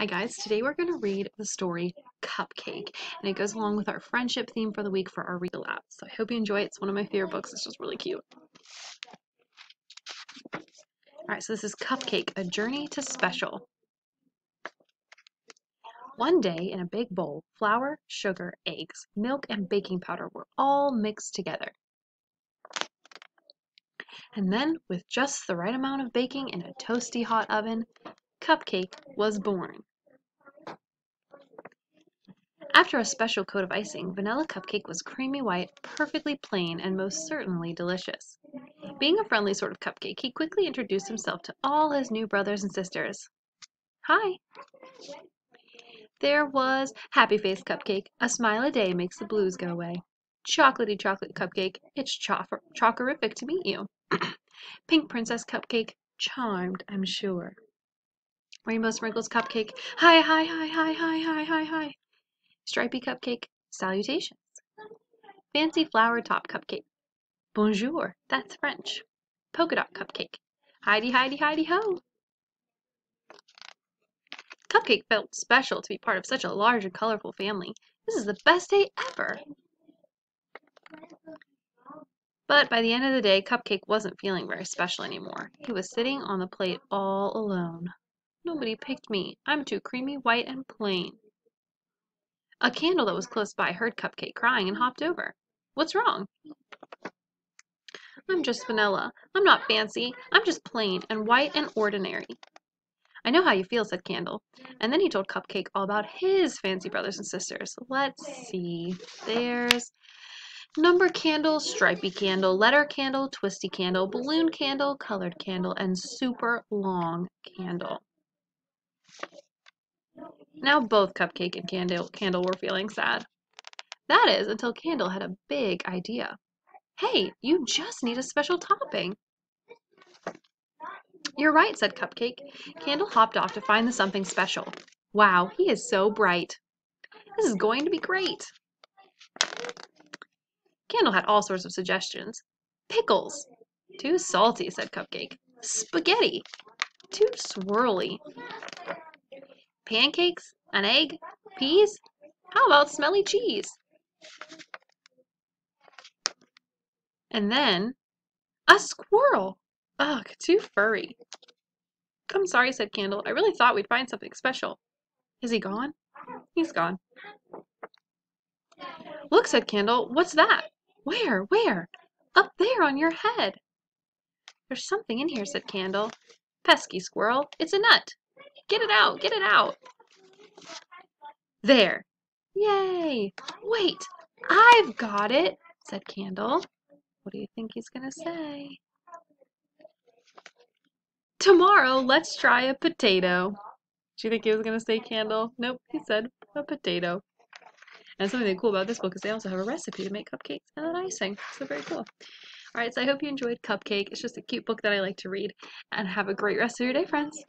Hi guys, today we're going to read the story Cupcake, and it goes along with our friendship theme for the week for our read aloud. So I hope you enjoy it. It's one of my favorite books. It's just really cute. Alright, so this is Cupcake, A Journey to Special. One day in a big bowl, flour, sugar, eggs, milk, and baking powder were all mixed together. And then, with just the right amount of baking in a toasty hot oven, Cupcake was born. After a special coat of icing, vanilla cupcake was creamy white, perfectly plain, and most certainly delicious. Being a friendly sort of cupcake, he quickly introduced himself to all his new brothers and sisters. Hi! There was Happy Face Cupcake, a smile a day makes the blues go away. Chocolatey Chocolate Cupcake, it's chockerific to meet you. Pink Princess Cupcake, charmed, I'm sure. Rainbow Sprinkles Cupcake, hi, hi, hi, hi, hi, hi, hi, hi. Stripy Cupcake, salutations. Fancy Flower Top Cupcake, bonjour, that's French. Polka Dot Cupcake, Heidi, Heidi, Heidi, ho. Cupcake felt special to be part of such a large and colorful family. This is the best day ever. But by the end of the day, Cupcake wasn't feeling very special anymore. He was sitting on the plate all alone. Nobody picked me. I'm too creamy, white, and plain. A candle that was close by heard Cupcake crying and hopped over. What's wrong? I'm just vanilla. I'm not fancy. I'm just plain and white and ordinary. I know how you feel, said Candle. And then he told Cupcake all about his fancy brothers and sisters. Let's see. There's number candle, stripy candle, letter candle, twisty candle, balloon candle, colored candle, and super long candle. Now both Cupcake and Candle, Candle were feeling sad. That is, until Candle had a big idea. Hey, you just need a special topping. You're right, said Cupcake. Candle hopped off to find the something special. Wow, he is so bright. This is going to be great. Candle had all sorts of suggestions. Pickles. Too salty, said Cupcake. Spaghetti. Too swirly. Pancakes? An egg? Peas? How about smelly cheese? And then, a squirrel! Ugh, too furry. I'm sorry, said Candle. I really thought we'd find something special. Is he gone? He's gone. Look, said Candle. What's that? Where? Where? Up there on your head. There's something in here, said Candle. Pesky squirrel. It's a nut. Get it out! Get it out! There! Yay! Wait! I've got it! said Candle. What do you think he's going to say? Tomorrow, let's try a potato. Do you think he was going to say candle? Nope, he said a potato. And something cool about this book is they also have a recipe to make cupcakes and an icing. So very cool. Alright, so I hope you enjoyed Cupcake. It's just a cute book that I like to read. And have a great rest of your day, friends.